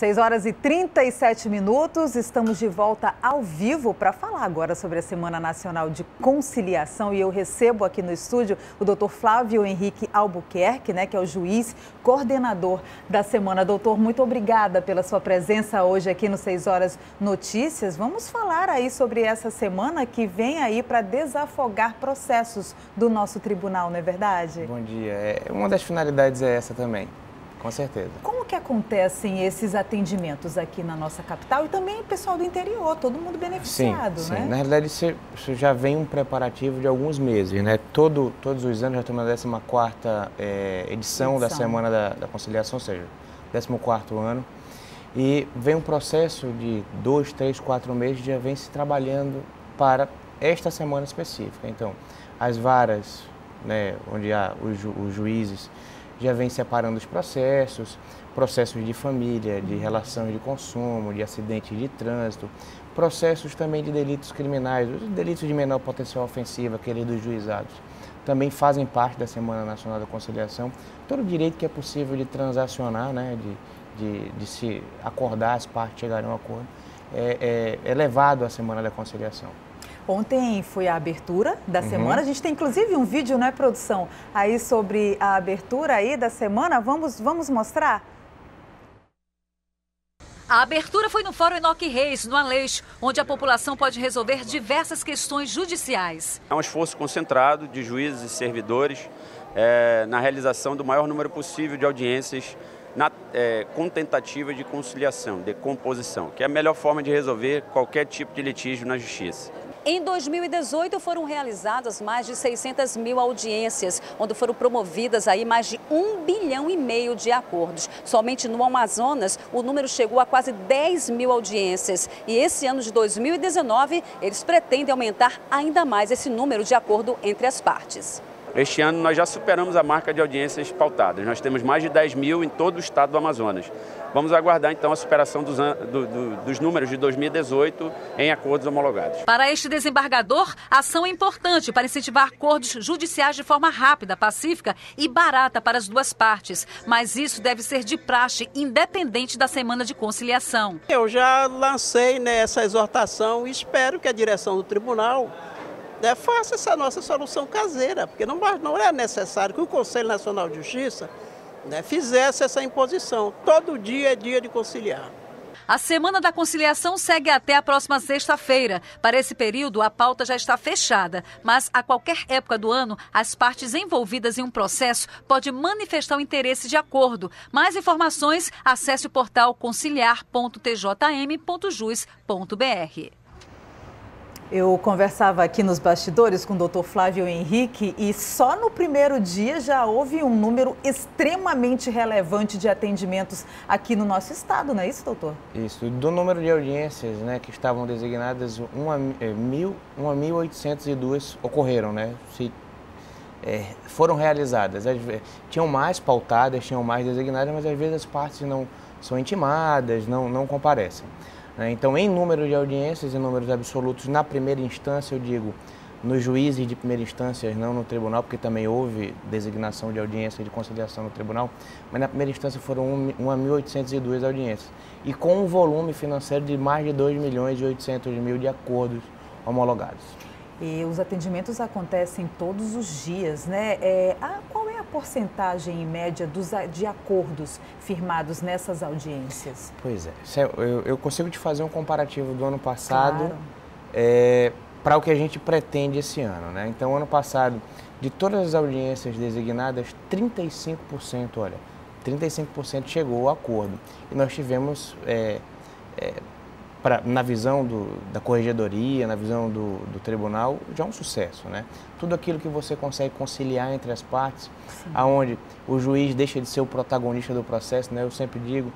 6 horas e 37 minutos, estamos de volta ao vivo para falar agora sobre a Semana Nacional de Conciliação e eu recebo aqui no estúdio o doutor Flávio Henrique Albuquerque, né, que é o juiz coordenador da semana. Doutor, muito obrigada pela sua presença hoje aqui no 6 Horas Notícias. Vamos falar aí sobre essa semana que vem aí para desafogar processos do nosso tribunal, não é verdade? Bom dia. É, uma das finalidades é essa também. Com certeza. Como que acontecem esses atendimentos aqui na nossa capital e também o pessoal do interior, todo mundo beneficiado, sim, né? Sim, na realidade isso, isso, já vem um preparativo de alguns meses, né? Todo, todos os anos já estamos na 14 é, edição, edição, da Semana da, da, Conciliação, ou seja, 14 ano. E vem um processo de dois, três, quatro meses, já vem se trabalhando para esta semana específica. Então, as varas, né, onde há os, ju, os juízes já vem separando os processos, processos de família, de relação de consumo, de acidente de trânsito, processos também de delitos criminais, os delitos de menor potencial ofensivo, aqueles dos juizados, também fazem parte da Semana Nacional da Conciliação. Todo direito que é possível de transacionar, né, de, de, de se acordar, as partes chegarem a um acordo, é, é, é levado à Semana da Conciliação. Ontem foi a abertura da uhum. semana. A gente tem inclusive um vídeo, né, produção, aí sobre a abertura aí da semana. Vamos, vamos mostrar? A abertura foi no Fórum Enoque Reis, no Aleixo, onde a população pode resolver diversas questões judiciais. É um esforço concentrado de juízes e servidores é, na realização do maior número possível de audiências na, é, com tentativa de conciliação, de composição, que é a melhor forma de resolver qualquer tipo de litígio na justiça. Em 2018 foram realizadas mais de 600 mil audiências, onde foram promovidas aí mais de um bilhão e meio de acordos. Somente no Amazonas o número chegou a quase 10 mil audiências. E esse ano de 2019 eles pretendem aumentar ainda mais esse número de acordo entre as partes. Este ano nós já superamos a marca de audiências pautadas. Nós temos mais de 10 mil em todo o estado do Amazonas. Vamos aguardar então a superação dos, do, do, dos números de 2018 em acordos homologados. Para este desembargador, a ação é importante para incentivar acordos judiciais de forma rápida, pacífica e barata para as duas partes. Mas isso deve ser de praxe, independente da semana de conciliação. Eu já lancei nessa né, exortação e espero que a direção do tribunal né, faça essa nossa solução caseira, porque não, não é necessário que o Conselho Nacional de Justiça né, fizesse essa imposição. Todo dia é dia de conciliar. A Semana da Conciliação segue até a próxima sexta-feira. Para esse período, a pauta já está fechada, mas a qualquer época do ano, as partes envolvidas em um processo podem manifestar o interesse de acordo. Mais informações, acesse o portal conciliar.tjm.jus.br. Eu conversava aqui nos bastidores com o doutor Flávio Henrique e só no primeiro dia já houve um número extremamente relevante de atendimentos aqui no nosso estado, não é isso, doutor? Isso. Do número de audiências né, que estavam designadas, uma, é, mil, uma 1.802 ocorreram, né? Se, é, foram realizadas. Tinham mais pautadas, tinham mais designadas, mas às vezes as partes não são intimadas, não, não comparecem. Né? Então, em número de audiências, em números absolutos, na primeira instância, eu digo, nos juízes de primeira instância, não no tribunal, porque também houve designação de audiência de conciliação no tribunal, mas na primeira instância foram 1.802 audiências. E com um volume financeiro de mais de 2 milhões e 800 mil de acordos homologados. E os atendimentos acontecem todos os dias, né? É, a, qual porcentagem em média dos, de acordos firmados nessas audiências? Pois é, eu, eu consigo te fazer um comparativo do ano passado claro. é, para o que a gente pretende esse ano, né? Então, ano passado, de todas as audiências designadas, 35%, olha, 35% chegou ao acordo. E nós tivemos é, é, pra, na visão do, da corregedoria, na visão do, do, tribunal, já é um sucesso, né? Tudo aquilo que você consegue conciliar entre as partes, Sim. aonde o juiz deixa de ser o protagonista do processo, né? Eu sempre digo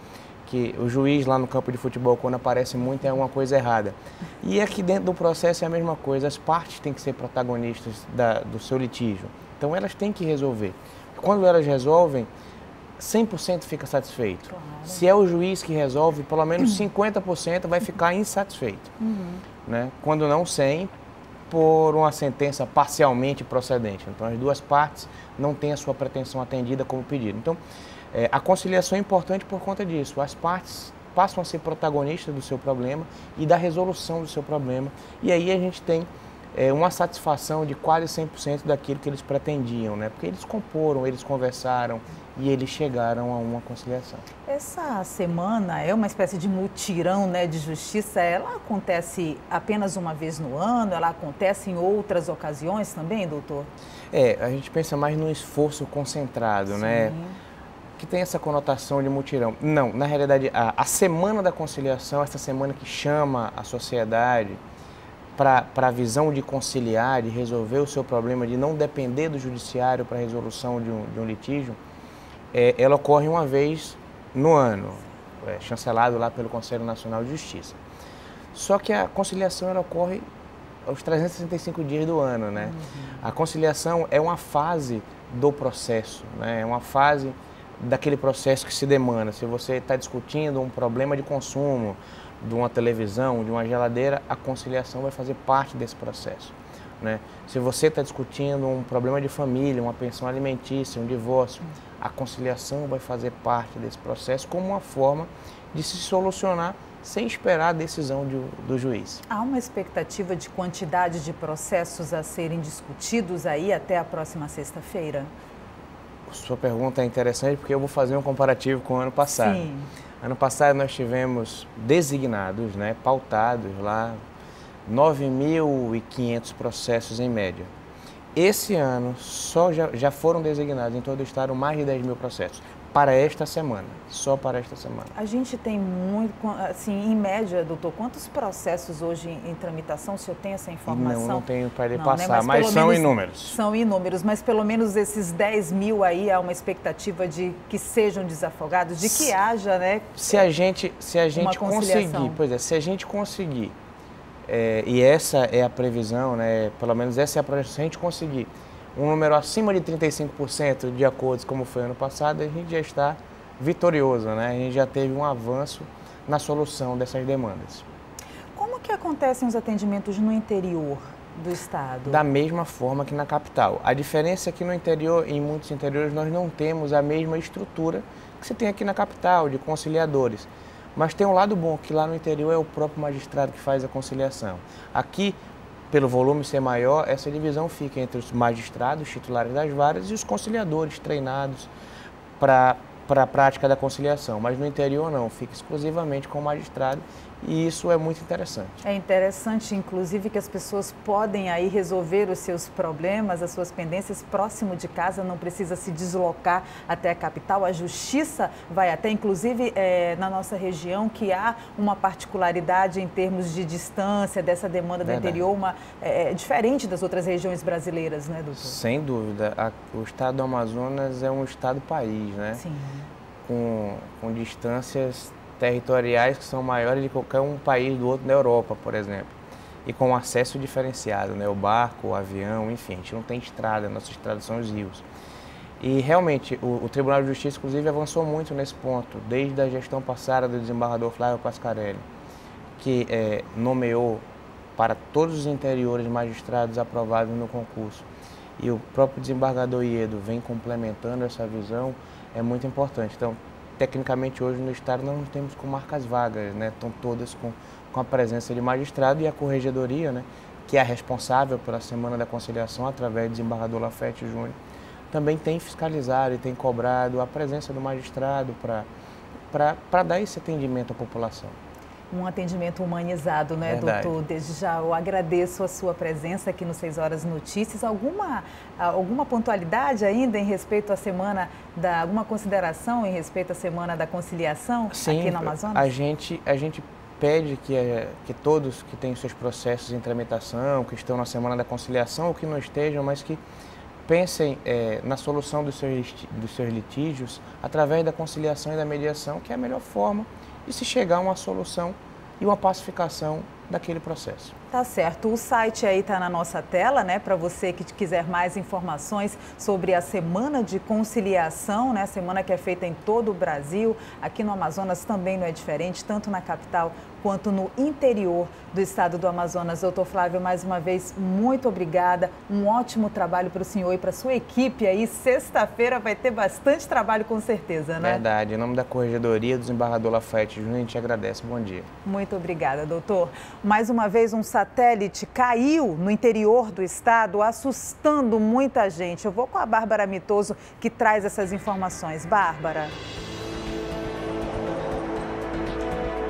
que o juiz lá no campo de futebol, quando aparece muito, é uma coisa errada. E aqui dentro do processo é a mesma coisa, as partes têm que ser protagonistas da, do seu litígio. Então elas têm que resolver. Quando elas resolvem, 100% fica satisfeito. Claro. Se é o juiz que resolve, pelo menos 50% vai ficar insatisfeito. Uhum. Né? Quando não 100, por uma sentença parcialmente procedente. Então, as duas partes não têm a sua pretensão atendida como pedido. Então, é, a conciliação é importante por conta disso. As partes passam a ser protagonistas do seu problema e da resolução do seu problema. E aí a gente tem é, uma satisfação de quase 100% daquilo que eles pretendiam, né? Porque eles comporam, eles conversaram e eles chegaram a uma conciliação. Essa semana é uma espécie de mutirão né, de justiça. Ela acontece apenas uma vez no ano? Ela acontece em outras ocasiões também, doutor? É, a gente pensa mais num esforço concentrado, Sim. né? Que tem essa conotação de mutirão. Não, na realidade, a, a Semana da Conciliação, essa semana que chama a sociedade para a visão de conciliar, de resolver o seu problema, de não depender do judiciário para a resolução de um, de um litígio, é, ela ocorre uma vez no ano, é, chancelado lá pelo Conselho Nacional de Justiça. Só que a conciliação ela ocorre aos 365 dias do ano, né? Uhum. A conciliação é uma fase do processo, né? É uma fase daquele processo que se demanda. Se você está discutindo um problema de consumo, de uma televisão, de uma geladeira, a conciliação vai fazer parte desse processo. Né? Se você está discutindo um problema de família, uma pensão alimentícia, um divórcio, a conciliação vai fazer parte desse processo como uma forma de se solucionar sem esperar a decisão de, do juiz. Há uma expectativa de quantidade de processos a serem discutidos aí até a próxima sexta-feira? Sua pergunta é interessante porque eu vou fazer um comparativo com o ano passado. Sim. Ano passado nós tivemos designados, né, pautados lá, 9.500 processos em média. Esse ano só já, já foram designados em todo o estado mais de 10 mil processos para esta semana, só para esta semana. A gente tem muito, assim, em média, doutor, quantos processos hoje em, em tramitação? O senhor tem essa informação? Não, não tenho para lhe não, passar, né? mas, mas são menos, inúmeros. São inúmeros, mas pelo menos esses 10 mil aí há uma expectativa de que sejam desafogados, de que se, haja, né? Se a gente, se a gente conseguir, pois é, se a gente conseguir, é, e essa é a previsão, né? Pelo menos essa é a projeção, se a gente conseguir um número acima de 35% de acordos, como foi ano passado, a gente já está vitorioso, né? A gente já teve um avanço na solução dessas demandas. Como que acontecem os atendimentos no interior do estado? Da mesma forma que na capital. A diferença é que no interior, em muitos interiores, nós não temos a mesma estrutura que se tem aqui na capital, de conciliadores. Mas tem um lado bom, que lá no interior é o próprio magistrado que faz a conciliação. Aqui pelo volume ser maior, essa divisão fica entre os magistrados, titulares das varas, e os conciliadores treinados para para a prática da conciliação, mas no interior não, fica exclusivamente com o magistrado e isso é muito interessante. É interessante, inclusive, que as pessoas podem aí resolver os seus problemas, as suas pendências próximo de casa, não precisa se deslocar até a capital. A justiça vai até, inclusive, é, na nossa região, que há uma particularidade em termos de distância dessa demanda do Verdade. interior, uma, é, é, diferente das outras regiões brasileiras, né, doutor? Sem dúvida. A, o estado do Amazonas é um estado-país, né? Sim. Com, com distâncias territoriais que são maiores de qualquer um país do outro na Europa, por exemplo. E com acesso diferenciado, né? o barco, o avião, enfim, a gente não tem estrada, nossas estradas são os rios. E realmente, o, o, Tribunal de Justiça, inclusive, avançou muito nesse ponto, desde a gestão passada do desembargador Flávio Pascarelli, que é, nomeou para todos os interiores magistrados aprovados no concurso. E o próprio desembargador Iedo vem complementando essa visão, é muito importante. Então, tecnicamente hoje no estado não temos comarcas vagas, né? Estão todas com, com a presença de magistrado e a corregedoria, né? Que é a responsável pela Semana da Conciliação através do desembargador Lafete Júnior, também tem fiscalizado e tem cobrado a presença do magistrado para dar esse atendimento à população um atendimento humanizado, né, Verdade. doutor? Desde já eu agradeço a sua presença aqui no 6 Horas Notícias. Alguma, alguma pontualidade ainda em respeito à semana, da, alguma consideração em respeito à semana da conciliação Sim, aqui no Amazonas? A gente, a gente pede que, eh, que todos que têm seus processos em tramitação, que estão na semana da conciliação ou que não estejam, mas que pensem é, na solução dos seus, dos seus litígios através da conciliação e da mediação, que é a melhor forma de se chegar a uma solução e uma pacificação daquele processo. Tá certo. O site aí está na nossa tela, né? Para você que quiser mais informações sobre a Semana de Conciliação, né? Semana que é feita em todo o Brasil. Aqui no Amazonas também não é diferente, tanto na capital quanto no interior do estado do Amazonas. Doutor Flávio, mais uma vez, muito obrigada. Um ótimo trabalho para o senhor e para a sua equipe aí. Sexta-feira vai ter bastante trabalho, com certeza, né? Verdade. Em nome da Corregedoria do Desembargador Lafayette Júnior, a gente agradece. Bom dia. Muito obrigada, doutor. Mais uma vez, um satélite caiu no interior do estado, assustando muita gente. Eu vou com a Bárbara Mitoso, que traz essas informações. Bárbara.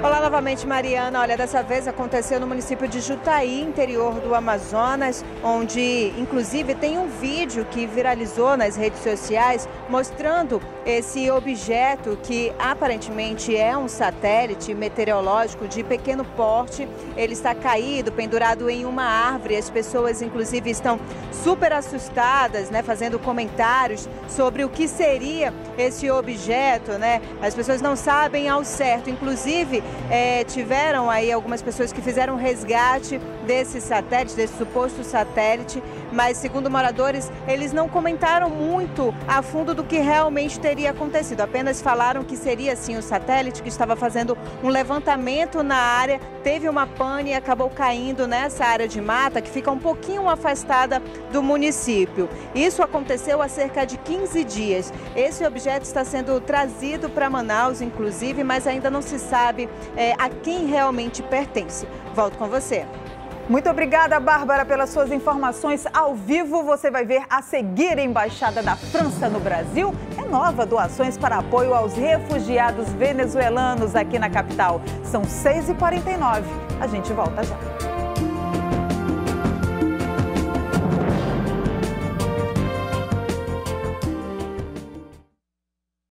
Olá novamente, Mariana. Olha, dessa vez aconteceu no município de Jutaí, interior do Amazonas, onde inclusive tem um vídeo que viralizou nas redes sociais mostrando esse objeto que aparentemente é um satélite meteorológico de pequeno porte. Ele está caído, pendurado em uma árvore. As pessoas, inclusive, estão super assustadas, né, fazendo comentários sobre o que seria esse objeto, né? As pessoas não sabem ao certo. Inclusive, é, tiveram aí algumas pessoas que fizeram resgate desse satélite, desse suposto satélite, mas segundo moradores, eles não comentaram muito a fundo do que realmente teria acontecido. Apenas falaram que seria sim o satélite que estava fazendo um levantamento na área, teve uma pane e acabou caindo nessa área de mata que fica um pouquinho afastada do município. Isso aconteceu há cerca de 15 dias. Esse objeto está sendo trazido para Manaus, inclusive, mas ainda não se sabe é, a quem realmente pertence. Volto com você. Muito obrigada, Bárbara, pelas suas informações. Ao vivo, você vai ver a seguir a Embaixada da França no Brasil renova doações para apoio aos refugiados venezuelanos aqui na capital. São 6h49. A gente volta já.